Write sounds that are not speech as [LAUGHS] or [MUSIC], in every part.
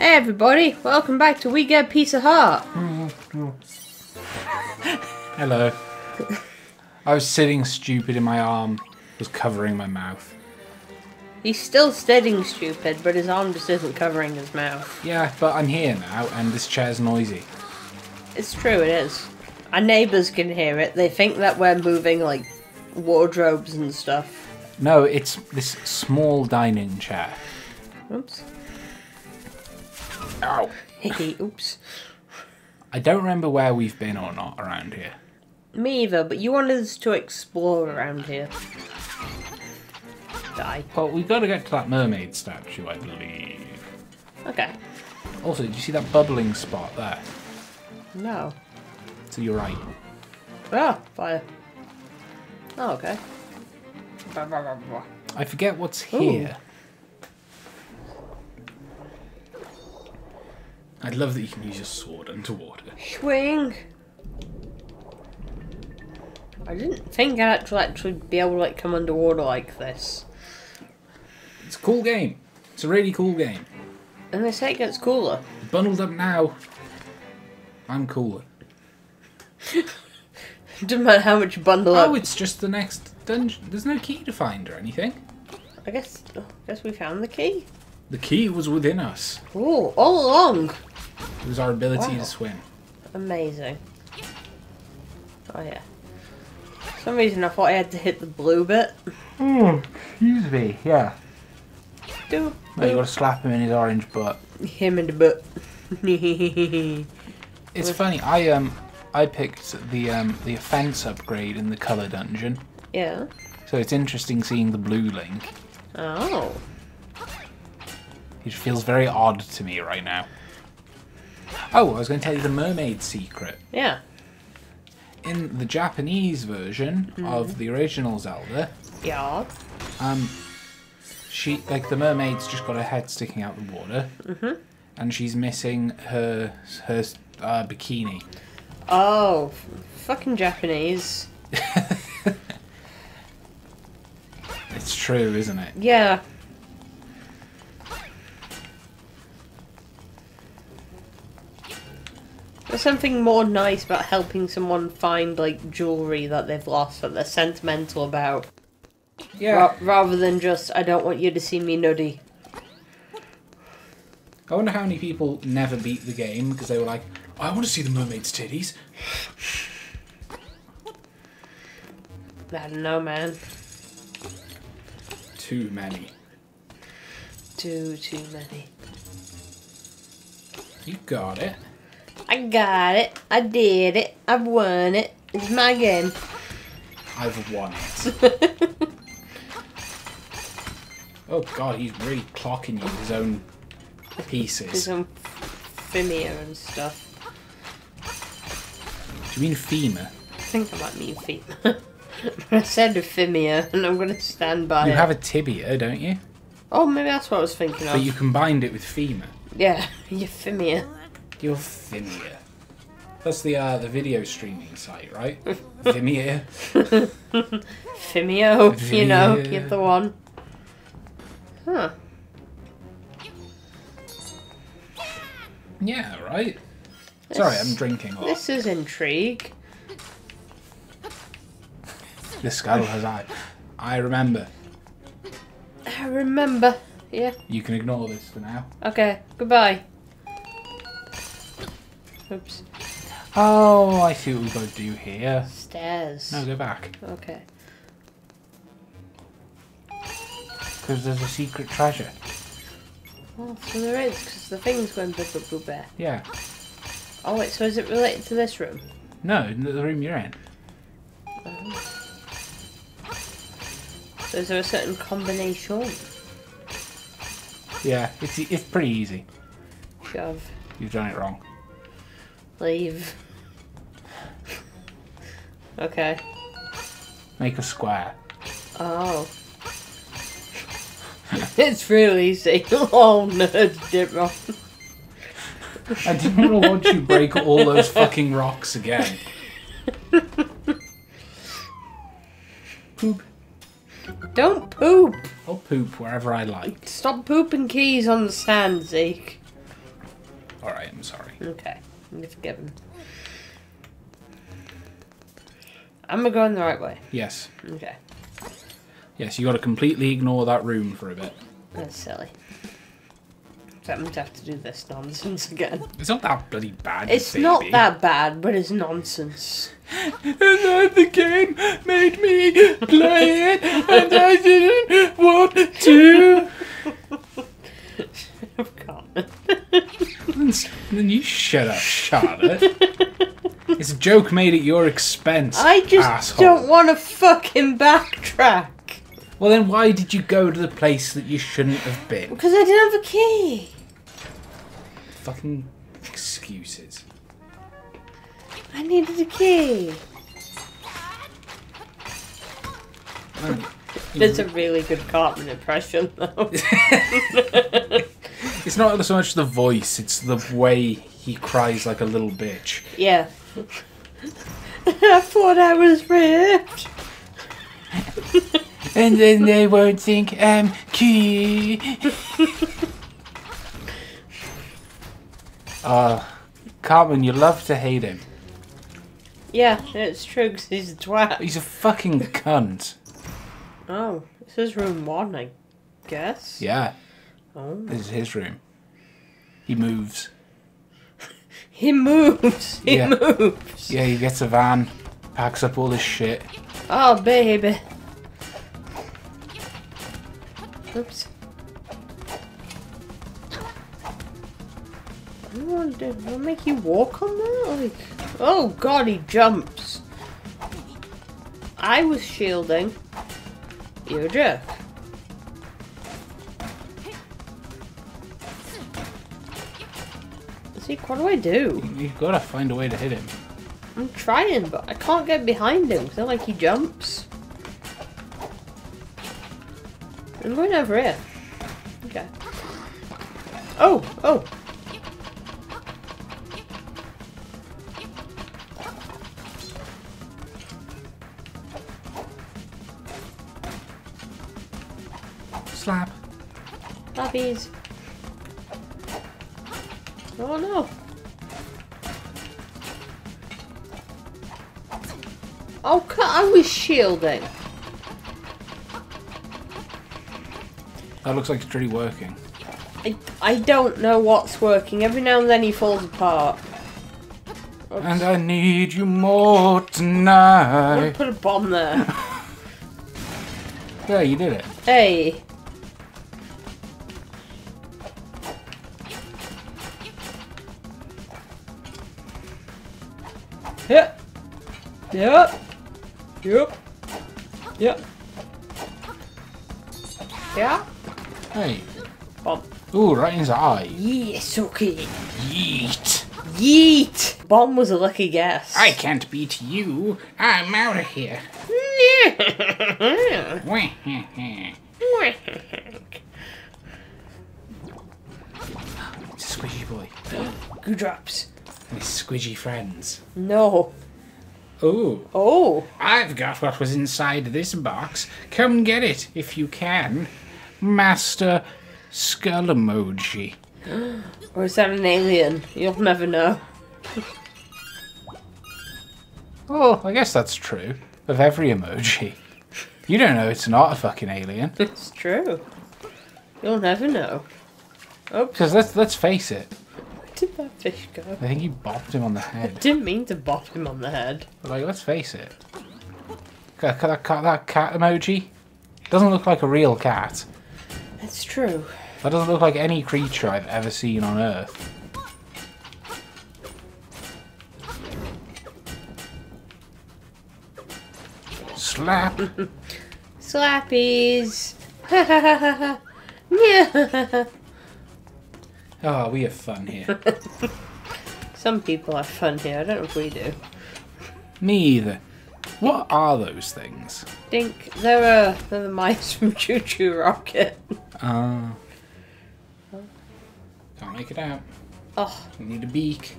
Hey everybody, welcome back to We Get Piece of Heart. [LAUGHS] Hello. I was sitting stupid and my arm was covering my mouth. He's still sitting stupid, but his arm just isn't covering his mouth. Yeah, but I'm here now and this chair's noisy. It's true, it is. Our neighbours can hear it. They think that we're moving like wardrobes and stuff. No, it's this small dining chair. Oops. Ow. Oops. I don't remember where we've been or not around here. Me either, but you wanted us to explore around here. Die. Well, we've got to get to that mermaid statue, I believe. Okay. Also, did you see that bubbling spot there? No. To your right. Ah, fire. Oh, okay. Blah, blah, blah, blah. I forget what's here. I'd love that you can use your sword underwater. Swing. I didn't think I'd actually actually be able to like come underwater like this. It's a cool game. It's a really cool game. And they say it gets cooler. Bundled up now. I'm cooler. [LAUGHS] Doesn't matter how much you bundle Oh, up. it's just the next dungeon. There's no key to find or anything. I guess I guess we found the key. The key was within us. Oh, all along. It was our ability Wow. to swim. Amazing. Oh yeah. For some reason I thought I had to hit the blue bit. Excuse me, yeah. Do No, you gotta slap him in his orange butt. him in the butt. [LAUGHS] It's funny, I um I picked the um the offense upgrade in the colour dungeon. yeah. So it's interesting seeing the blue link. Oh. It feels very odd to me right now. Oh, I was going to tell you the mermaid secret. Yeah. In the Japanese version of the original Zelda, Yeah. um, she like the mermaid's just got her head sticking out the water, and she's missing her her uh, bikini. Oh, f- fucking Japanese. [LAUGHS] It's true, isn't it? Yeah. There's something more nice about helping someone find like jewelry that they've lost that they're sentimental about, ra- rather than just I don't want you to see me nutty. I wonder how many people never beat the game because they were like, I want to see the mermaid's titties. I don't know, man. Too many. Too too many. You got it. I got it. I did it. I've won it. It's my game. I've won it. [LAUGHS] oh god, he's really clocking you with his own pieces. some Fimia and stuff. Do you mean femur? I think I might mean Fimia. [LAUGHS] I said Fimia, and I'm gonna stand by You it. have a tibia, don't you? Oh, maybe that's what I was thinking of. But you combined it with femur. Yeah, [LAUGHS] Euphemia. You're Vimeo. That's the uh, the video streaming site, right? [LAUGHS] Vimeo. Fimio, you know, Vimeo. you're the one. Huh. Yeah, right. Sorry, I'm drinking a lot. This is intrigue. The skull has I. I remember. I remember. Yeah, You can ignore this for now. okay, goodbye. Oops. Oh, I see what we've got to do here. Stairs. No, go back. Okay. Because there's a secret treasure. Oh, so there is, because the thing's going big up blue bear. Yeah. Oh wait, so is it related to this room? No, the the room you're in. So is there a certain combination? Yeah, it's it's pretty easy. Shove. You've done it wrong. Leave. okay. Make a square. Oh. [LAUGHS] it's real easy. [LAUGHS] oh, nerd did wrong. I didn't want to watch you break all those fucking rocks again. Poop. Don't poop. I'll poop wherever I like. Stop pooping keys on the sand, Zeke. Alright, I'm sorry. Okay, forgive him. Am go in the right way? Yes. Okay, Yes, you got to completely ignore that room for a bit. that's silly. So I'm going to have to do this nonsense again. It's not that bloody bad. It's baby. not that bad, but it's nonsense. And then the game made me play it, and I didn't want to. [LAUGHS] I've Then you shut up, Charlotte. it's a joke made at your expense. I just asshole. don't want to fucking backtrack. Well, then why did you go to the place that you shouldn't have been? Because I didn't have a key. Fucking excuses. I needed a key. That's a really good Cartman impression, though. [LAUGHS] [LAUGHS] It's not so much the voice; it's the way he cries like a little bitch. yeah. [LAUGHS] I thought I was raped. And then they won't think I'm cute. [LAUGHS] Uh, Cartman, you love to hate him. Yeah, it's true, because he's a twat. He's a fucking cunt. Oh, this is room one, I guess. Yeah, Oh. this is his room. He moves. He moves. [LAUGHS] He Yeah. moves. Yeah, he gets a van, packs up all his shit. Oh, baby. Oops. I don't want to. Will make you walk on that? Like, oh god, he jumps. I was shielding. You're a jerk. See, what do I do? You've got to find a way to hit him. I'm trying, but I can't get behind him because like he jumps. I'm going over here. Okay. Oh, oh. Slap. Puppies. Shielding. That looks like it's really working. I, I don't know what's working. Every now and then he falls apart. Oops. And I need you more tonight. put a bomb there. [LAUGHS] Yeah, you did it. hey. Yep. Yep. Yep. Yep. Yeah. Hey. Bomb. Ooh, right in his eye. Yes, okay. Yeet. Yeet. Bomb was a lucky guess. I can't beat you. I'm out of here. [LAUGHS] Squidgy boy. Good drops. And his squidgy friends. No. Ooh. Oh. I've got what was inside this box. Come get it if you can. Master Skull Emoji. [GASPS] Or is that an alien? You'll never know. [LAUGHS] Oh, I guess that's true. Of every emoji. You don't know it's not a fucking alien. It's true. You'll never know. Because let's let's face it. Did that fish go? I think you bopped him on the head. I didn't mean to bop him on the head. But, like, let's face it. That, that, cat- that cat emoji doesn't look like a real cat. That's true. That doesn't look like any creature I've ever seen on Earth. Slap. [LAUGHS] Slappies. [LAUGHS] Oh, we have fun here. [LAUGHS] Some people have fun here. I don't know if we do. Me either. What are those things? Think they're uh, they're the mice from [LAUGHS] ChuChu Rocket. Uh, can't make it out. Oh, We need a beak.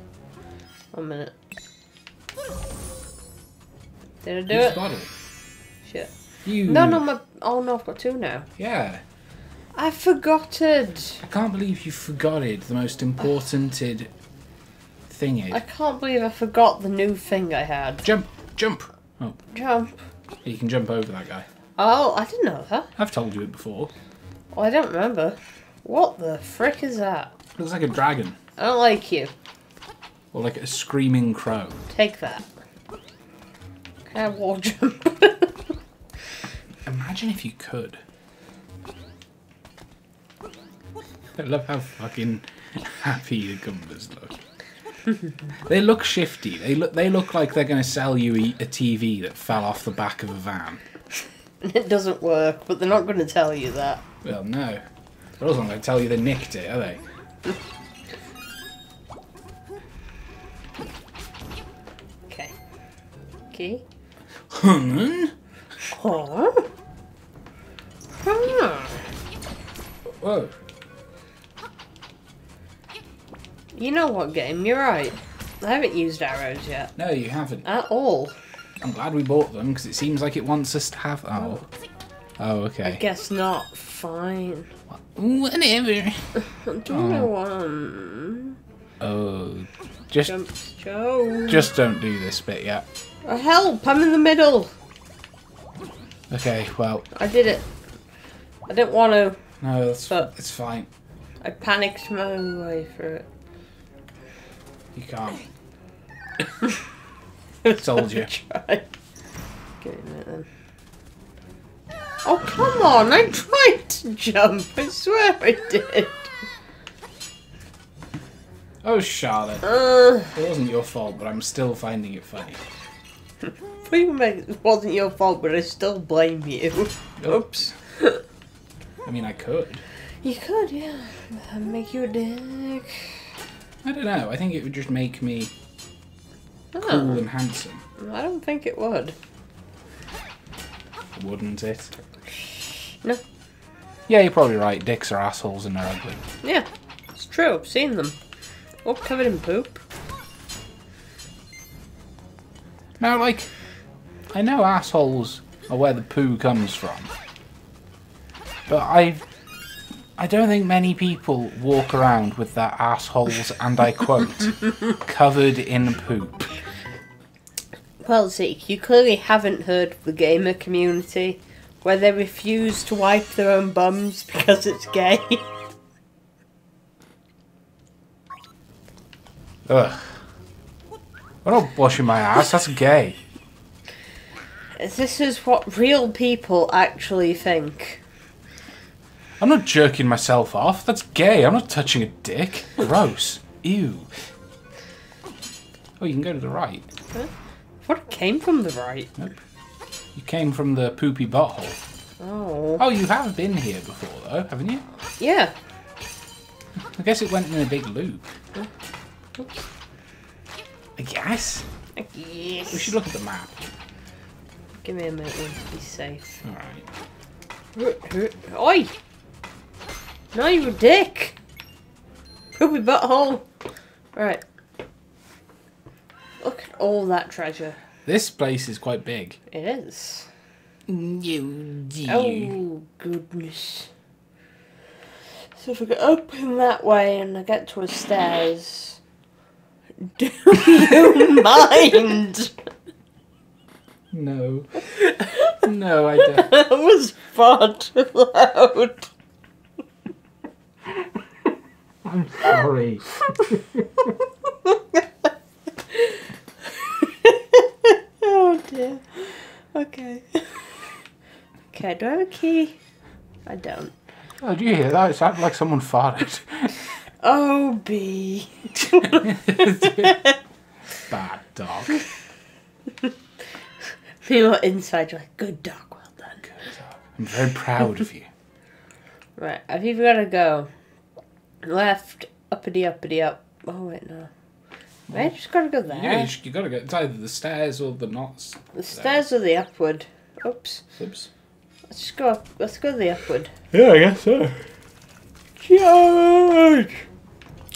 one minute. Did I do it? the bottle. Shit. You. No, no, my. Oh no, I've got two now. Yeah. I forgot it. I can't believe you forgot it. The most important thing I can't believe I forgot the new thing I had. jump, jump. Oh, Jump. you can jump over that guy. Oh, I didn't know that. I've told you it before. Oh, I don't remember. What the frick is that? Looks like a dragon I don't like you. or like a screaming crow. Take that. Can I wall jump? [LAUGHS] Imagine if you could. I love how fucking happy the Goombas look. [LAUGHS] they look shifty. They look. They look like they're going to sell you a a TV that fell off the back of a van. [LAUGHS] it doesn't work, but they're not going to tell you that. Well, no. They're also not going to tell you they nicked it, are they? Okay. Okay. Hmm. Huh? Huh. Whoa. You know what game? You're right. I haven't used arrows yet. No, you haven't. At all. I'm glad we bought them because it seems like it wants us to have. Oh. Oh, I okay. guess not. Fine. Whatever. [LAUGHS] Do you one? Oh. Um, oh. Just, Jump, Joe. just don't do this bit yet. Oh, help! I'm in the middle. Okay. Well, I did it. I didn't want to. no, that's But- it's fine. I panicked my way through it. You can't. [LAUGHS] Told you. Try. Give me a minute then. Oh come on! I tried to jump. I swear I did. Oh, Charlotte. Uh, It wasn't your fault, but I'm still finding it funny. [LAUGHS] it wasn't your fault, but I still blame you. Oops. I mean, I could. You could, yeah. Make you a dick. I don't know. I think it would just make me cool Oh, and handsome, I don't think it would. wouldn't it? No. Yeah, you're probably right. Dicks are assholes and they're ugly. Yeah, it's true. I've seen them. All covered in poop. Now, like, I know assholes are where the poo comes from, but I, I don't think many people walk around with their assholes, and I quote, [LAUGHS] covered in poop. Well, Zeke, you clearly haven't heard of the gamer community, where they refuse to wipe their own bums because it's gay. [LAUGHS] Ugh. I'm not washing my ass. That's gay. this is what real people actually think. I'm not jerking myself off. That's gay. I'm not touching a dick. Gross. Ew. Oh, you can go to the right. What came from the right? Nope. You came from the poopy butthole. Oh. Oh, you have been here before, though, haven't you? Yeah. I guess it went in a big loop. I guess. I guess. We should look at the map. Give me a minute to be safe. Alright. Oi! No, you a dick! Poopy butthole! Right. Look at all that treasure. This place is quite big. It is. You, Oh, goodness. So if I go up in that way and I get to a stairs, [LAUGHS] do you mind? No. [LAUGHS] No, I don't. that was far too loud. I'm sorry. oh dear. Okay. Okay, do I have a key? I don't. Oh, do you hear that? It sounded like someone farted. Oh, B. Bad dog. People inside, you're like, good dog, well done. Good dog. I'm very proud of you. Right, I've either got to go left, uppity, uppity, up. Oh, wait, no. I just got to go there. Yeah, you, you gotta go. It's either the stairs or the knots. The stairs or the upward. Oops. Oops. Let's just go up. Let's go the upward. Yeah, I guess so. George.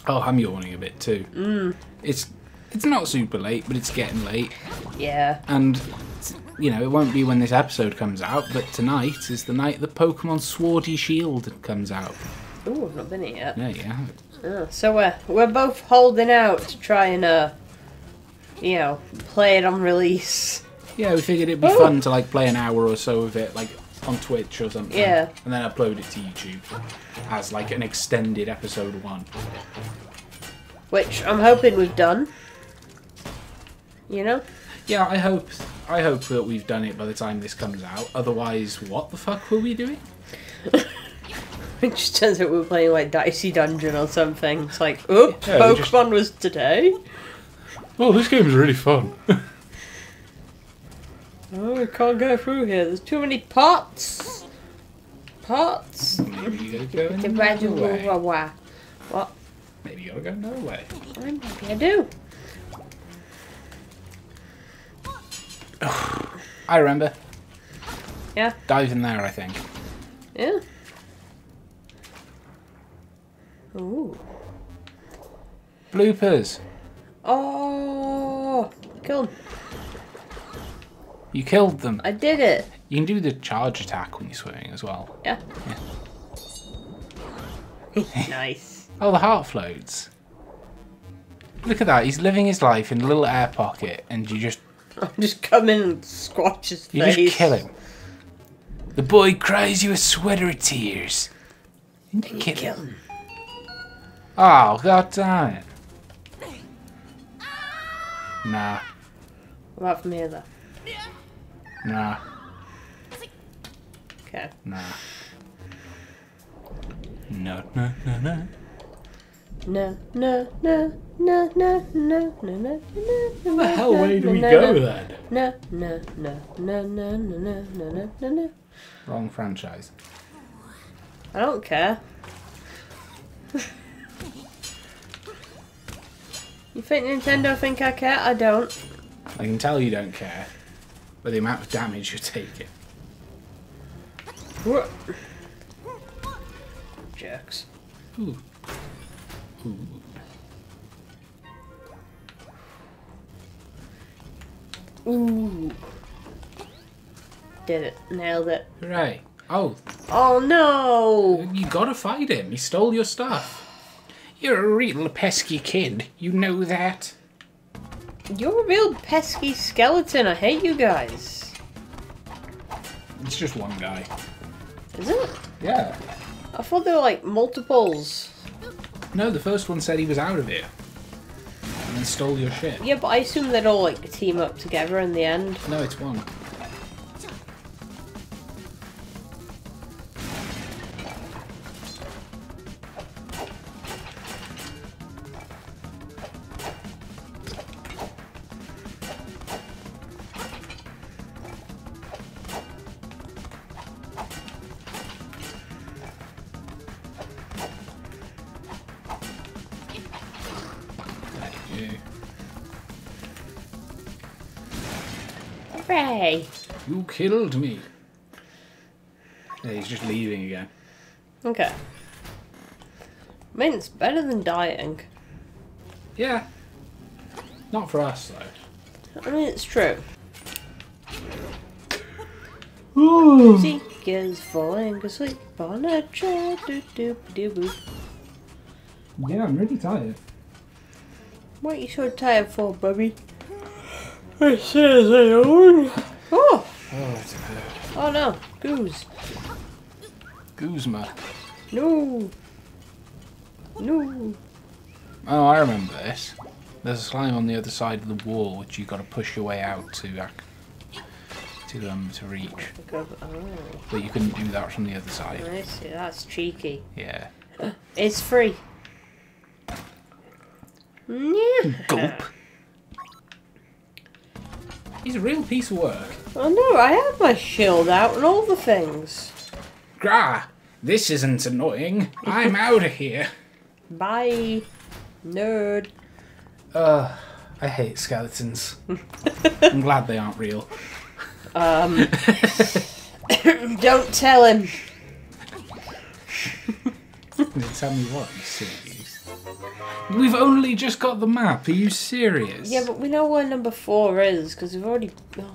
Oh, I'm yawning a bit too. Mm. It's it's not super late, but it's getting late, Yeah. and you know, it won't be when this episode comes out, but tonight is the night the Pokemon Swordy Shield comes out. Ooh, I've not been here yet. Yeah, you have it. Oh, so we're we're both holding out to try and uh, you know, play it on release. Yeah, we figured it'd be Oh. fun to like play an hour or so of it, like on Twitch or something. Yeah. And then upload it to YouTube as like an extended episode one. Which I'm hoping we've done. You know? Yeah, I hope I hope that we've done it by the time this comes out. Otherwise, what the fuck were we doing? [LAUGHS] [LAUGHS] It just turns out we were playing like Dicey Dungeon or something. It's like, oops, Yeah, we just- Pokemon was today? Oh, this game is really fun. [LAUGHS] Oh, we can't go through here. There's too many pots. Pots. Maybe you gotta go The another way. Rajawawa. What? Maybe you gotta go another way. Maybe I do. [SIGHS] I remember. Yeah. Dive in there, I think. Yeah. Ooh. Bloopers. Oh, killed. You killed them. I did it. You can do the charge attack when you're swimming as well. Yeah. [LAUGHS] [LAUGHS] nice. Oh, the heart floats. Look at that. He's living his life in a little air pocket, and you just [LAUGHS] I'm just come in and squash his you face. just kill him. The boy cries you a sweater of tears. And you Kill him. Oh, god damn it. Nah, What about from here, though? nah, Okay. nah. No, no, no, no. No, no, no, no, no, no, no, no, no. Where the hell way do we go then? No, no, no, no, no, no, no, no, no, no, no. Wrong franchise. I don't care. You think Nintendo think I care? I don't. I can tell you don't care, but the amount of damage you're taking. What? Jerks. Ooh. Ooh. Ooh. Did it. Nailed it. Hooray. Oh, Oh no! you gotta fight him. He stole your stuff. You're a real pesky kid. You know that? You're a real pesky skeleton. I hate you guys. It's just one guy. Is it? Yeah. I thought there were like multiples. No, the first one said he was out of here. And then stole your shit. Yeah, but I assume they'd all like team up together in the end. No, it's one. Killed me. Yeah, he's just leaving again. Okay. I mean, it's better than dying. Yeah. Not for us, though. I mean, it's true. Ooh. Zeke is falling asleep on a chair. Doo doo doo. Yeah, I'm really tired. What are you so tired for, Bubby? I says I own. Oh! Oh, Oh no! Goose! Guzma. No! No! Oh, I remember this. There's a slime on the other side of the wall which you've got to push your way out to to um to reach. Oh, But you couldn't do that from the other side. I see. That's cheeky. Yeah. [GASPS] It's free. Yeah. Gulp. He's a real piece of work. I know. I have my shield out and all the things. Grah! This isn't annoying. I'm [LAUGHS] out of here. Bye, nerd. Uh, I hate skeletons. [LAUGHS] I'm glad they aren't real. Um. [LAUGHS] don't tell him. Tell me what, you? We've only just got the map. Are you serious? Yeah, but we know where number four is because we've already. Oh.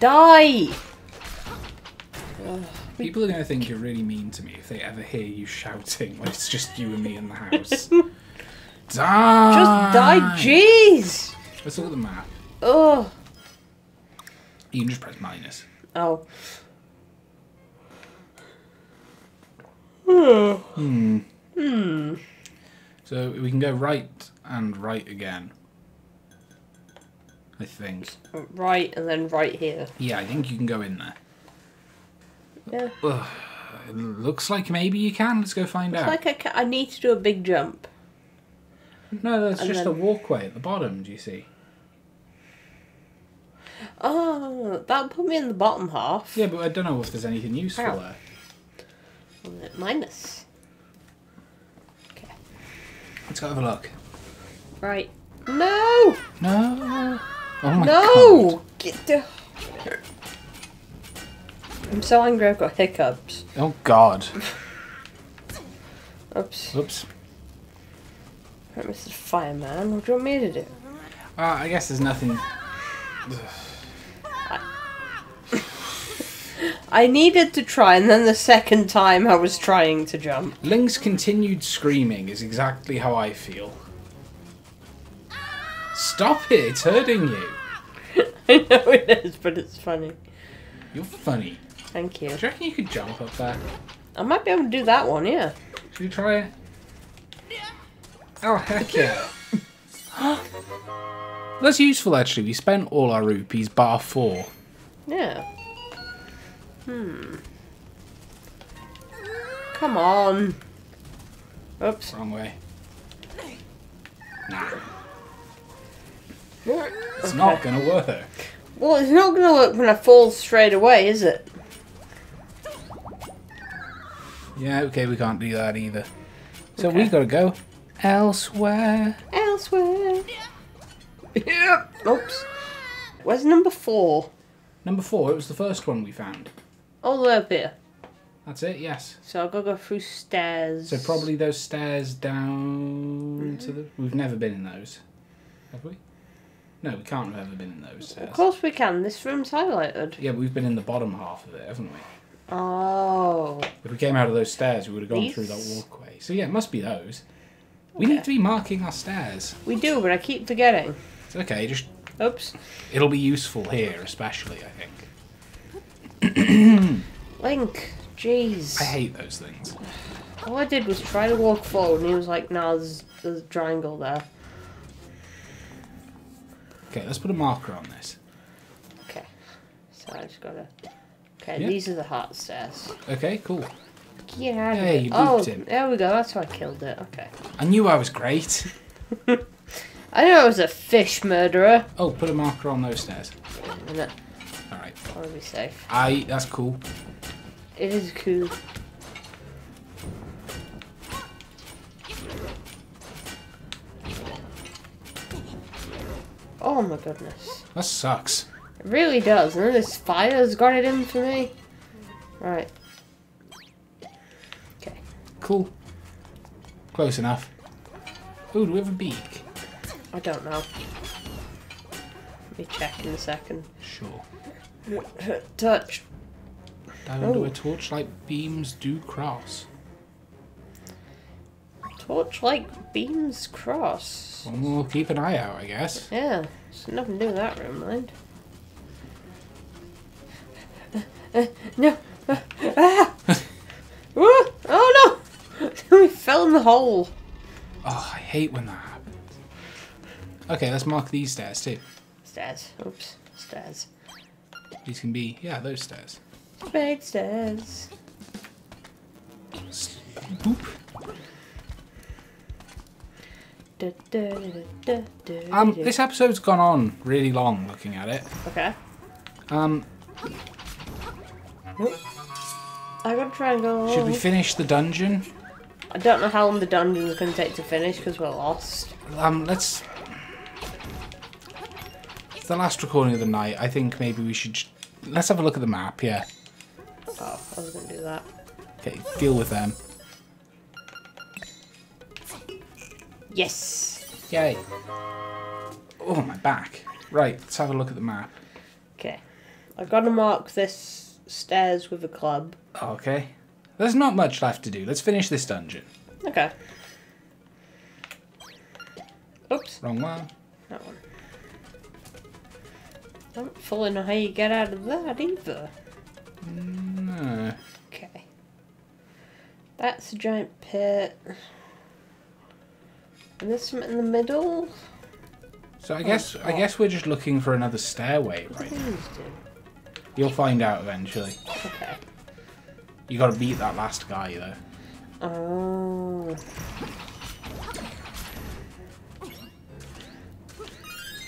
Die! People are going to think you're really mean to me if they ever hear you shouting when it's just you and me in the [LAUGHS] house. die! Just die, jeez! Let's look at the map. Oh. You can just press minus. Oh. Hmm. Hmm. So we can go right and right again. I think. Right, and then right here. Yeah, I think you can go in there. Yeah. Ugh, it looks like maybe you can. Let's go find It's out. like I, ca- I need to do a big jump. No, that's And just then- a walkway at the bottom. Do you see? Oh, that'll put me in the bottom half. Yeah, but I don't know if there's anything useful Ow. there. Minus. Let's go have a look. Right. No! No. Oh my no! god. Get the... I'm so angry I've got hiccups. Oh god. [LAUGHS] Oops. Whoops. Right, Mr. Fireman, what do you want me to do? Uh, I guess there's nothing. [SIGHS] [SIGHS] [SIGHS] I needed to try, and then the second time I was trying to jump. Link's continued screaming is exactly how I feel. Stop it! It's hurting you. [LAUGHS] I know it is, but it's funny. You're funny. Thank you. Do you reckon you could jump up there? I might be able to do that one, yeah. Should we try it? Oh, heck yeah. [GASPS] That's useful, actually. We spent all our rupees, bar four. Yeah. Hmm. Come on. Oops. Wrong way. Nah, it's not gonna work. Well, it's not to work when I fall straight away, is it? Yeah, okay, we can't do that either. So Okay. we gotta go elsewhere. Elsewhere. Yep. Oops. Where's number four? Number four, it was the first one we found. All the way up here. That's it, yes. So I've got to go through stairs. So probably those stairs down to the. We've never been in those, have we? No, we can't have ever been in those Of course we can. This room's highlighted. Yeah, but we've been in the bottom half of it, haven't we? Oh. If we came out of those stairs, we would have gone through that walkway. So yeah, it must be those. We need to be marking our stairs. We do, but I keep forgetting. It's okay, just Oops. it'll be useful here, especially. I think. [CLEARS THROAT] Link. Jeez. I hate those things. All I did was try to walk forward, and he was like, "No, there's, there's a triangle there." Okay, let's put a marker on this. Okay. So I just gotta. Okay, Yeah. these are the heart stairs. Okay, cool. Get out Hey, you oh, him. there we go. That's how I killed it. Okay. I knew I was great. [LAUGHS] I knew I was a fish murderer. Oh, put a marker on those stairs. Want to be safe. I. That's cool. It is cool. Oh my goodness. That sucks. It really does. And this fire's got it in for me. Right. Okay. Cool. Close enough. Ooh, do we have a beak? I don't know. Let me check in a second. Sure. [COUGHS] Touch. Into Oh. a torchlight beams do cross. Torchlight beams cross. Well, we'll keep an eye out, I guess. Yeah, there's nothing to do with that room, mind. Uh, no. [LAUGHS] Uh, ah! Ooh, oh no! [LAUGHS] we fell in the hole. Oh, I hate when that happens. Okay, let's mark these stairs too. Stairs. Oops. Stairs. These can be, yeah, those stairs. Big stairs. S- Boop. Da, da, da, Um, this episode's gone on really long looking at it. Okay. Um, I got a triangle. should we finish the dungeon? I don't know how long the dungeon's going to take to finish because we're lost. Um, let's. It's the last recording of the night. I think maybe we should. Let's have a look at the map. Yeah. Oh, I was going to do that. Okay, deal with them. Yes. Yay. Oh, my back. Right, let's have a look at the map. Okay. I've got to mark this stairs with a club. Okay. There's not much left to do. Let's finish this dungeon. Okay. Oops, Wrong one. that one. I don't fully know how you get out of that either. Mm, no. Okay. That's a giant pit. And there's some in the middle. So I guess oh, I oh. guess we're just looking for another stairway, right? Do. You'll find out eventually. Okay. You got to beat that last guy though. Oh.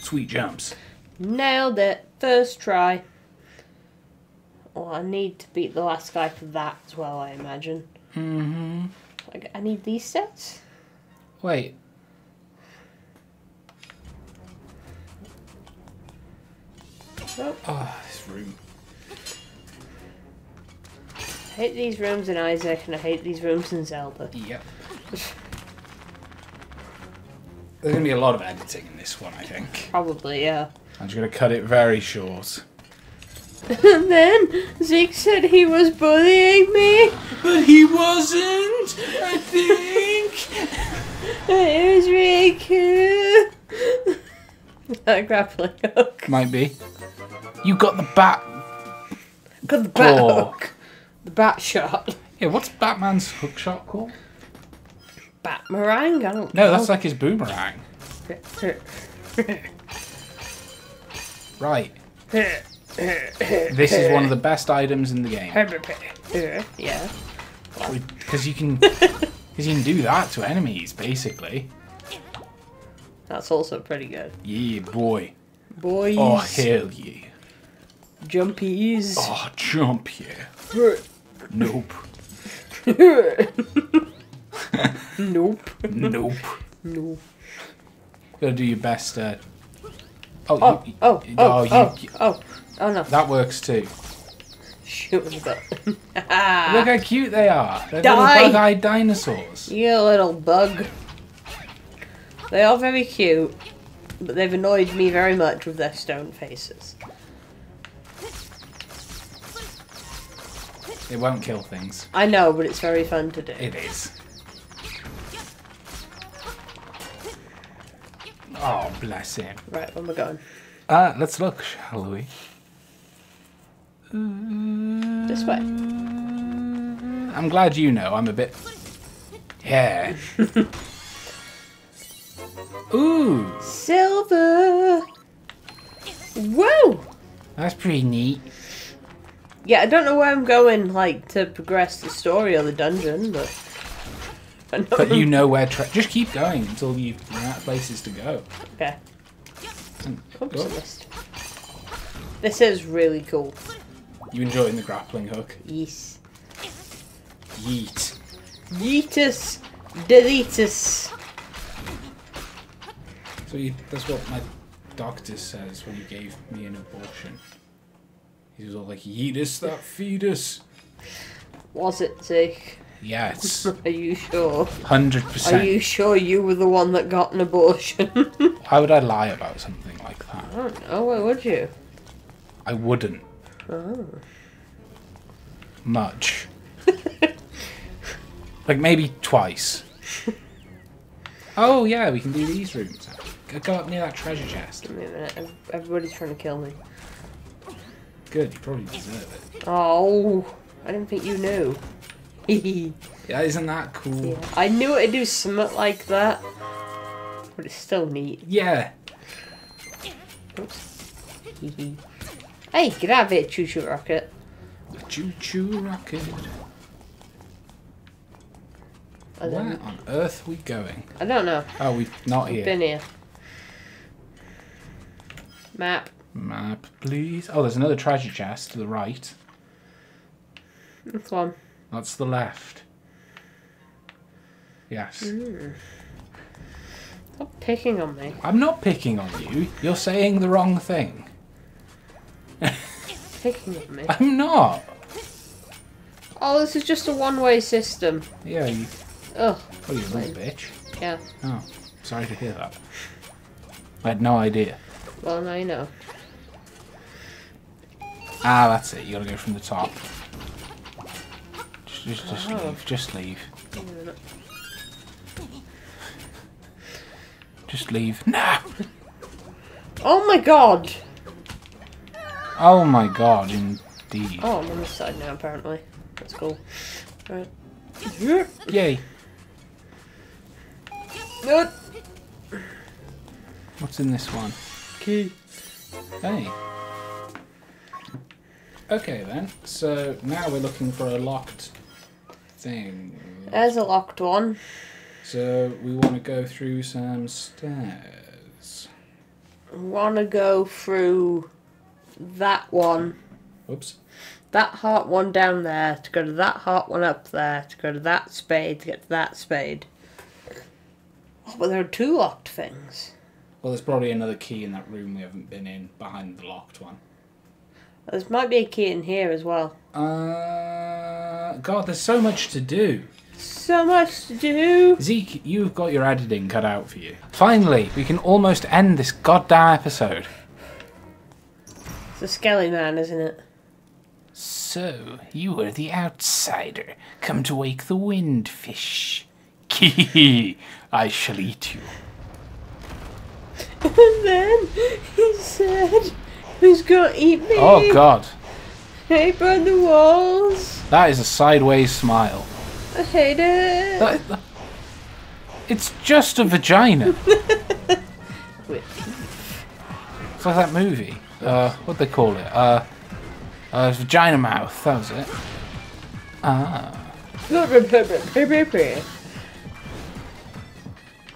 Sweet jumps. Nailed it. First try. Oh, I need to beat the last guy for that as well, I imagine. Mm-hmm. Like, I need these sets? Wait. Nope. Oh, this room. I hate these rooms in Isaac, and I hate these rooms in Zelda. Yep. There's gonna be a lot of editing in this one, I think. Probably, yeah. I'm just gonna cut it very short. [LAUGHS] and then Zeke said he was bullying me. But he wasn't, I think. [LAUGHS] It was really cute. [LAUGHS] that grappling hook. Might be. You got the bat. Got the bat Claw. hook. The bat shot. Yeah, what's Batman's hook shot called? Bat meringue? I don't No, know. that's like his boomerang. Right. [COUGHS] This is one of the best items in the game. [LAUGHS] yeah. Because you can. [LAUGHS] Because you can do that to enemies, basically. That's also pretty good. Yeah, boy. Boys. Oh, hell yeah. Jumpies. Oh, jump yeah. [LAUGHS] Nope. nope. Nope. No. Gotta do your best. Uh... Oh, Oh, you- oh, you- oh, oh you- oh, oh, oh no. That works too. Shoot with the. Look how cute they are. They're Die. little bug-eyed dinosaurs. you little bug. They are very cute, but they've annoyed me very much with their stone faces. It won't kill things. I know, but it's very fun to do. It is. Oh, bless him. Right, where am I going? Uh, let's look, shall we? This way. I'm glad you know. I'm a bit. Yeah. [LAUGHS] Ooh, Silver! Whoa! that's pretty neat. Yeah, I don't know where I'm going, like, to progress the story or the dungeon, but... But you [LAUGHS] know where. Just keep going until you run out of places to go. Okay. And- Oops, I oh. This is really cool. you enjoying the grappling hook? Yes. Yeet. Yeetus! Deletus! So you, that's what my doctor says when he gave me an abortion. He was all like, "Yeetus that fetus." Was it, Zeke? Yes, [LAUGHS] Are you sure? Hundred percent. Are you sure you were the one that got an abortion? [LAUGHS] Why would I lie about something like that? I don't know, why would you? I wouldn't Oh. much. like maybe twice. [LAUGHS] Oh yeah, we can do these rooms. Go- Go up near that treasure chest. Give me a minute. Everybody's trying to kill me. Good, you probably deserve it. Oh, I didn't think you knew. Yeah, [LAUGHS] Yeah, isn't that cool? I knew it'd do something like that, but it's still neat. Yeah. Oops. [LAUGHS] hey, get out of here, ChuChu Rocket. Choo choo rocket. Where don't, on earth are we going? I don't know. Oh, we've not here. been here. Map. Map, please. Oh, there's another treasure chest to the right. This one. That's the left. Yes. Mm. Stop picking on me. I'm not picking on you. You're saying the wrong thing. Picking on me. I'm not. Oh, this is just a one-way system. Yeah, you. Ugh. Oh, you little bitch. Yeah. Oh, sorry to hear that. I had no idea. Well, now you know. Ah, that's it. You gotta go from the top. Just, just, Oh. leave. Just leave. Just leave. No! Oh my god! Oh my god, indeed. Oh, I'm on this side now, apparently. That's cool. Right. Yay. Good. What's in this one? Key. Hey. Okay then, so now we're looking for a locked thing. There's a locked one. So we want to go through some stairs. Wanna go through that one. Oops. That heart one down there, to go to that heart one up there, to go to that spade, to get to that spade. Oh, but there are two locked things. Well, there's probably another key in that room we haven't been in behind the locked one. There might be a key in here as well. Uh, God, there's so much to do. So much to do. Zeke, you've got your editing cut out for you. Finally, we can almost end this goddamn episode. It's a skelly man, isn't it? So, you are the outsider, come to wake the windfish. Kee, I shall eat you. [LAUGHS] And then he said, Who's gonna eat me? Oh god, Hey, burn the walls. that is a sideways smile. I hate it. That- that- it's just a vagina. [LAUGHS] It's like that movie. Uh, what'd they call it? Uh, uh, Vagina Mouth, that was it. Ah.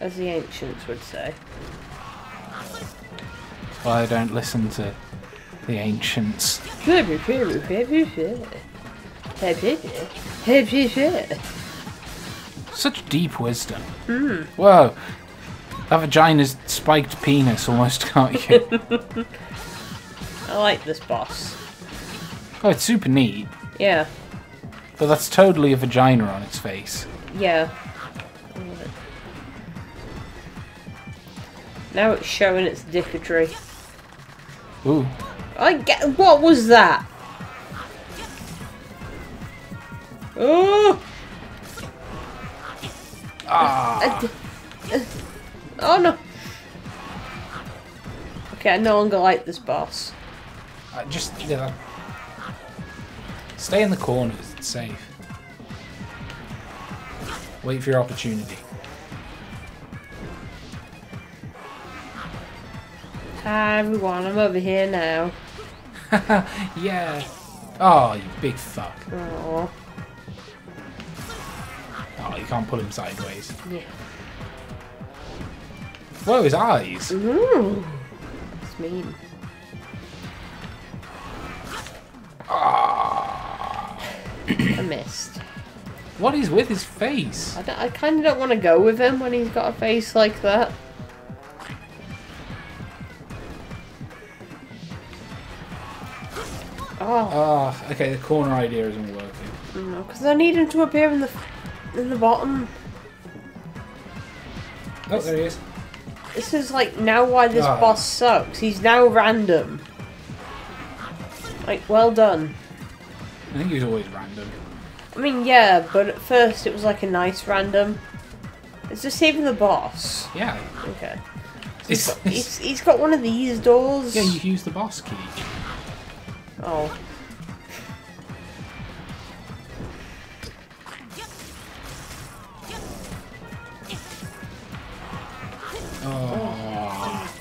As the ancients would say. Well, I don't listen to the ancients. Such deep wisdom. Whoa. That vagina's spiked penis almost got you. [LAUGHS] I like this boss. oh, it's super neat. Yeah, But that's totally a vagina on its face. yeah. Now it's showing its dicketry. Ooh. I get. What was that? Oh! Ah. Oh no! Okay, I no longer like this boss. Uh, just, yeah. Stay in the corners, it's safe. Wait for your opportunity. Hi everyone, I'm over here now. [LAUGHS] Yeah. Oh, you big fuck. Oh, Oh, you can't pull him sideways. yeah. Whoa, his eyes. Ooh, it's mean. Ah. I missed. What is with his face? I, don't- I kind of don't want to go with him when he's got a face like that. Oh, Ah, okay, the corner idea isn't working. no, because I need him to appear in the in the bottom. Oh, there he is. This is like now why this Ah. boss sucks. He's now random. Like, well done. I think he was always random. I mean, yeah, but at first it was like a nice random. Is this even the boss? Yeah. Okay. It's, He's, he's got one of these doors. yeah, you've used the boss key. Oh. Oh.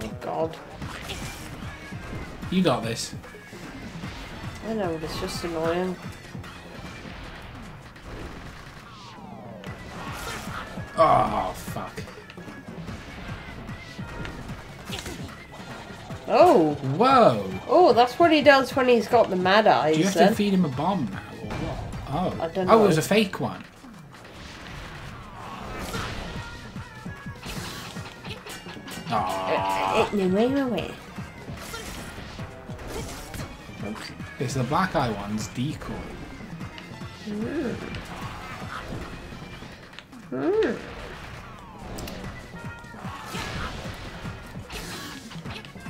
Oh god. You got this. I know, but it's just annoying. Oh, fuck. Oh! Whoa! Oh, that's what he does when he's got the mad eyes Do you have then. to feed him a bomb now, or what? Oh. I don't Oh, it was a fake one. Aww. Eh, no, wait, wait, wait. Oops. It's the black eye one's decoy.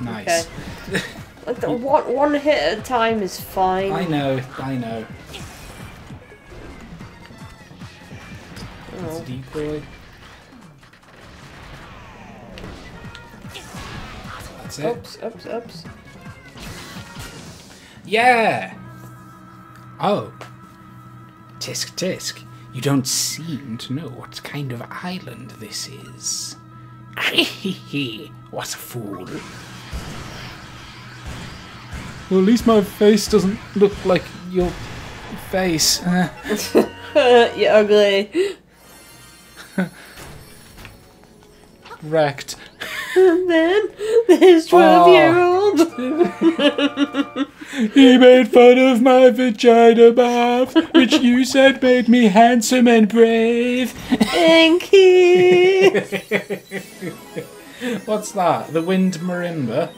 Nice. Okay. Like the one one hit at a time is fine. I know, I know. Oh. a decoy. That's it. Oops, oops, oops. Yeah! Oh. Tisk tisk. You don't seem to know what kind of island this is. what a fool. Well, at least my face doesn't look like your face. [LAUGHS] [LAUGHS] You're ugly. Wrecked. And [LAUGHS] then this twelve ah. year old. He made fun of my vagina bath, which you said made me handsome and brave. Inky. [LAUGHS] What's that? The wind marimba?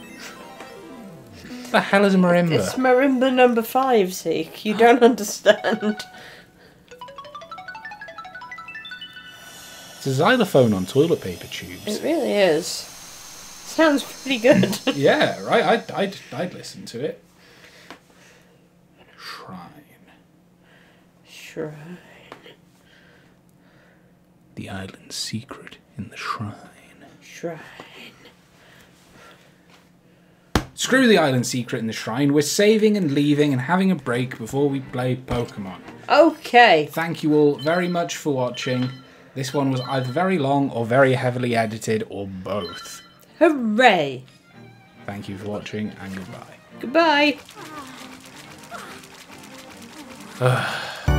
The hell is a marimba? It's marimba number five, Zeke. You don't [GASPS] understand. It's a xylophone on toilet paper tubes. It really is. [LAUGHS] Sounds pretty good. Yeah, right. I'd, I'd, I'd listen to it. Shrine. Shrine. The island's secret in the shrine. Shrine. Screw the island secret in the shrine. We're saving and leaving and having a break before we play Pokemon. Okay. Thank you all very much for watching. This one was either very long or very heavily edited or both. Hooray. Thank you for watching and goodbye. Goodbye. [SIGHS]